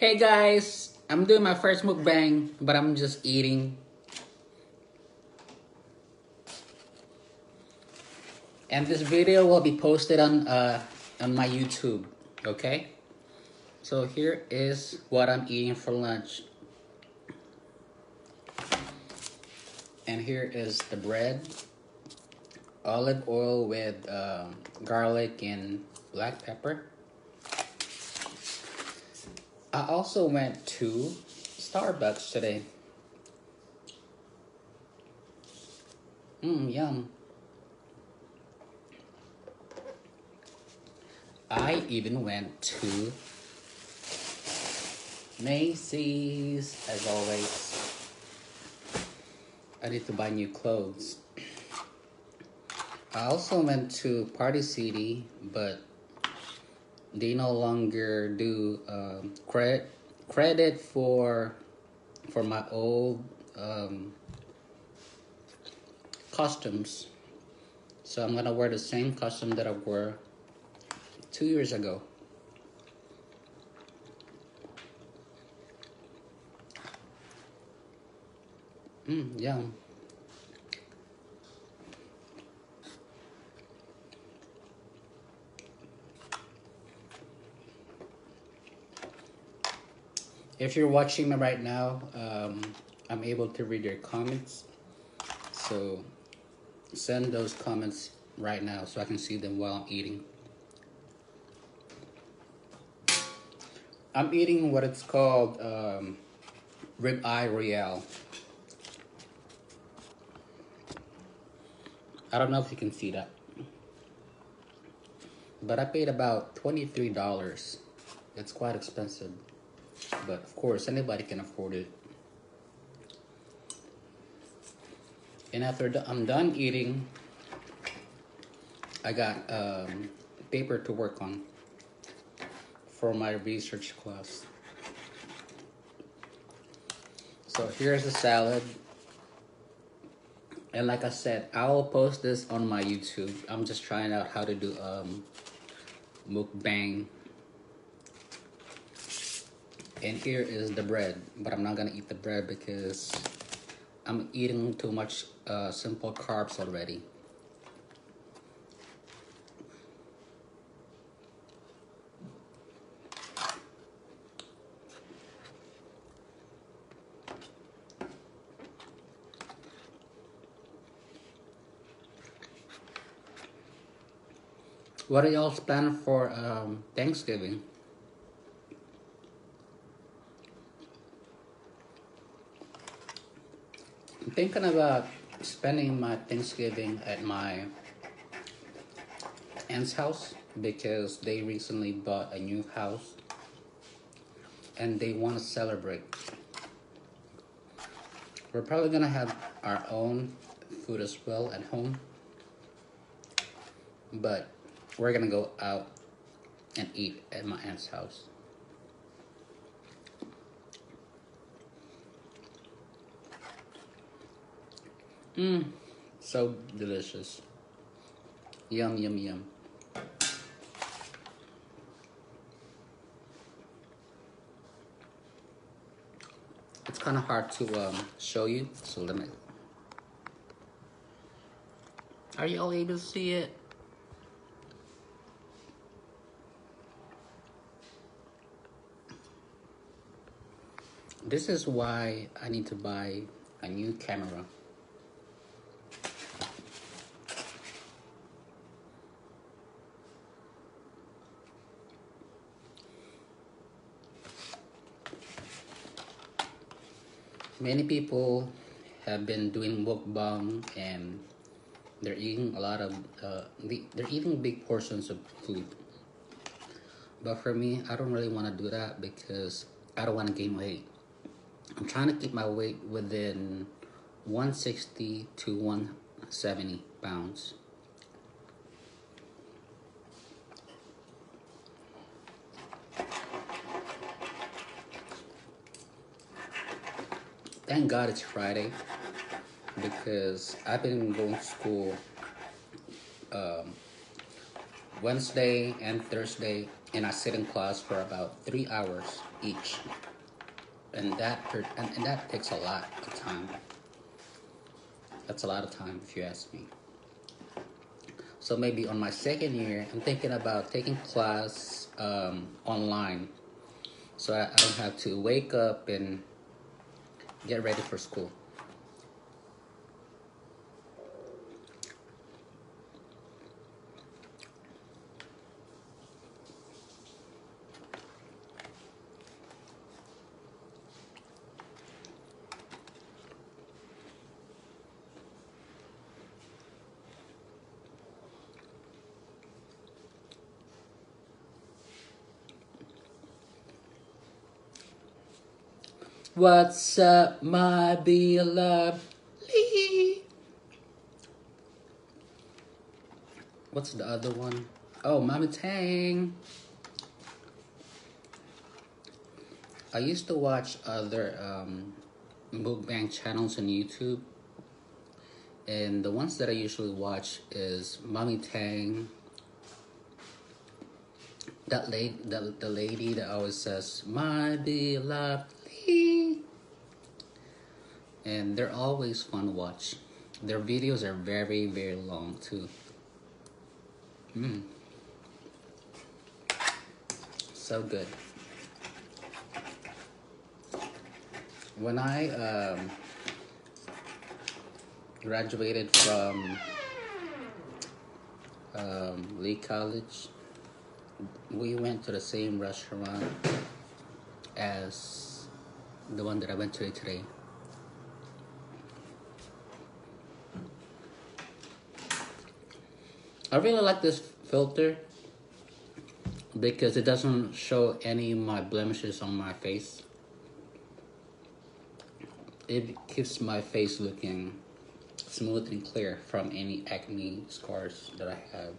Hey guys, I'm doing my first mukbang, but I'm just eating. And this video will be posted on uh on my YouTube, okay? So here is what I'm eating for lunch. And here is the bread, olive oil with um, garlic and black pepper. I also went to Starbucks today. Mmm, yum. I even went to Macy's, as always. I need to buy new clothes. I also went to Party City, but they no longer do um, credit credit for for my old um, costumes. So I'm gonna wear the same costume that I wore two years ago. Mmm, yum. If you're watching me right now, um, I'm able to read your comments. So send those comments right now so I can see them while I'm eating. I'm eating what it's called um, rib eye royale. I don't know if you can see that. But I paid about $23. It's quite expensive. But of course, anybody can afford it. And after I'm done eating, I got um, paper to work on for my research class. So here's the salad. And like I said, I will post this on my YouTube. I'm just trying out how to do um, mukbang and here is the bread but i'm not gonna eat the bread because i'm eating too much uh, simple carbs already What are y'all's plan for um, Thanksgiving? I'm thinking about spending my Thanksgiving at my aunt's house because they recently bought a new house and they want to celebrate. We're probably gonna have our own food as well at home, but we're gonna go out and eat at my aunt's house. Mmm, so delicious. Yum, yum, yum. It's kind of hard to um, show you, so let me... Are you all able to see it? This is why I need to buy a new camera. Many people have been doing mukbang and they're eating a lot of uh, they're eating big portions of food. But for me i don't really want to do that because i don't want to gain weight. I'm trying to keep my weight within 160 to 170 pounds thank God it's Friday because I've been going to school um, Wednesday and Thursday and I sit in class for about three hours each, and that hurt, and, and that takes a lot of time. That's a lot of time, if you ask me. So maybe on my second year, I'm thinking about taking class um, online, so I, I don't have to wake up and get ready for school. What's up, my beloved? What's the other one? Oh, Mama Tang. I used to watch other um, mukbang channels on YouTube, and the ones that I usually watch is Mommy Tang. That lady, the, the lady that always says, "My beloved." And they're always fun to watch. Their videos are very, very long too. Mm. So good. When I um, graduated from um, Lee College, we went to the same restaurant as the one that I went to today. I really like this filter because it doesn't show any of my blemishes on my face. It keeps my face looking smooth and clear from any acne scars that I have.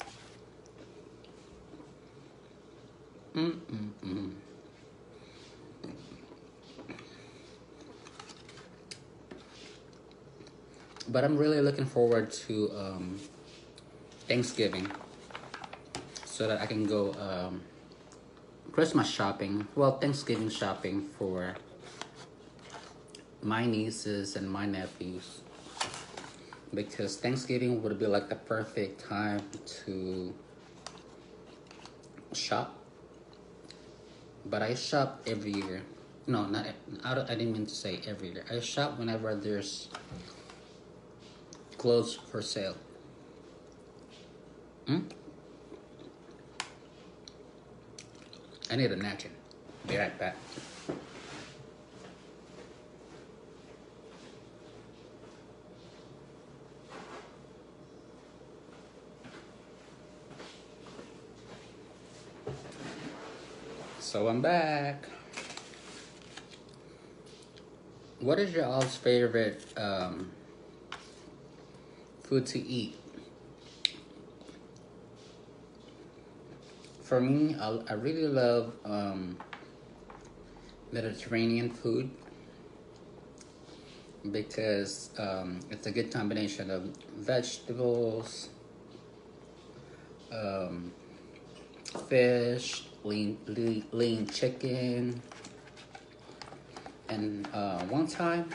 Mm-mm-mm. But I'm really looking forward to um, Thanksgiving so that I can go um, Christmas shopping. Well, Thanksgiving shopping for my nieces and my nephews because Thanksgiving would be like the perfect time to shop. But I shop every year. No, not I, I didn't mean to say every year. I shop whenever there's clothes for sale. Hmm? I need a napkin. Be right back. So I'm back. What is your all's favorite um, food to eat? for me, I, I really love um, Mediterranean food because um, it's a good combination of vegetables, um, fish, lean, lean, lean chicken, and uh, one time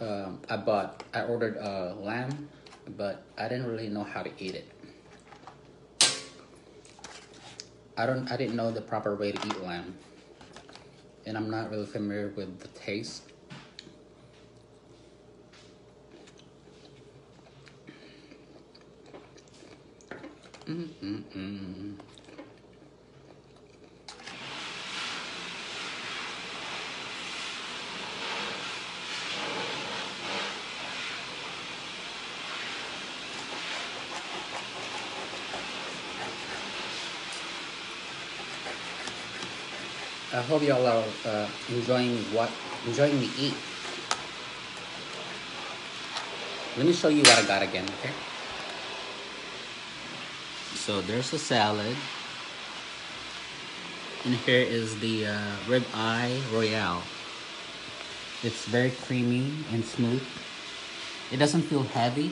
uh, I bought, I ordered a uh, lamb, but I didn't really know how to eat it. I don't I didn't know the proper way to eat lamb. And I'm not really familiar with the taste. Mm-mm-mm. I hope y'all are uh, enjoying what enjoying me eat. Let me show you what I got again, okay? So there's the salad. And here is the uh, rib eye royale. It's very creamy and smooth. It doesn't feel heavy.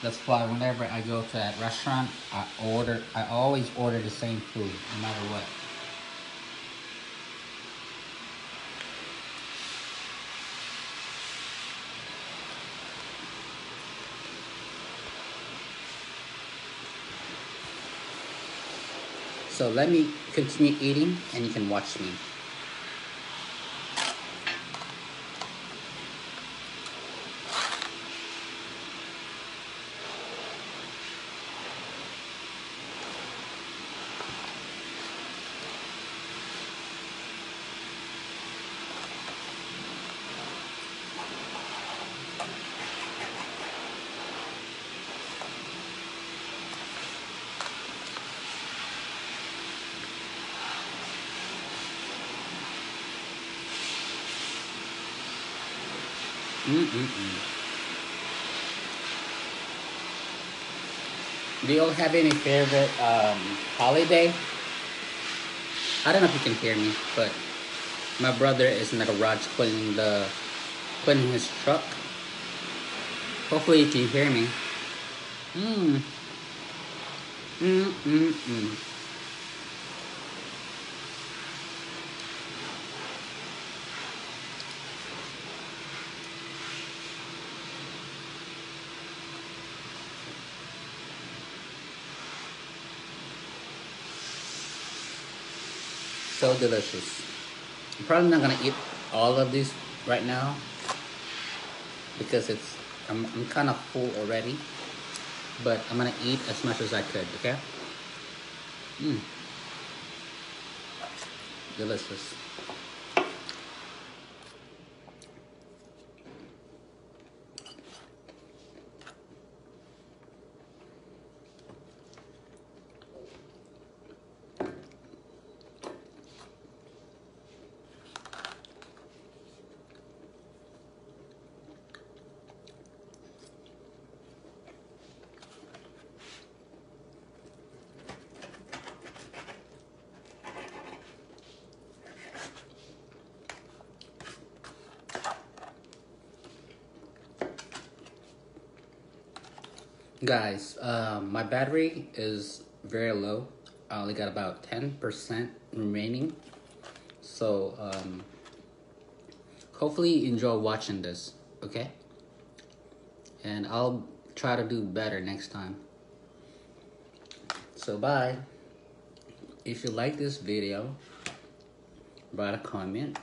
That's why whenever I go to that restaurant, I order. I always order the same food, no matter what. So let me continue eating and you can watch me. Mm-mm-mm. Do you all have any favorite um, holiday? I don't know if you can hear me, but my brother is in the garage cleaning the cleaning his truck. Hopefully you can hear me. Mm. Mm mm mm. So delicious. I'm probably not gonna eat all of this right now because it's I'm, I'm kind of full already. But I'm gonna eat as much as I could. Okay. Mmm. Delicious. Guys, um, my battery is very low. I only got about 10% remaining. So, um, hopefully you enjoy watching this, okay? And I'll try to do better next time. So, bye. If you like this video, write a comment,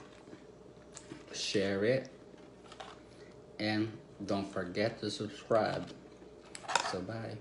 share it, and don't forget to subscribe. So bye.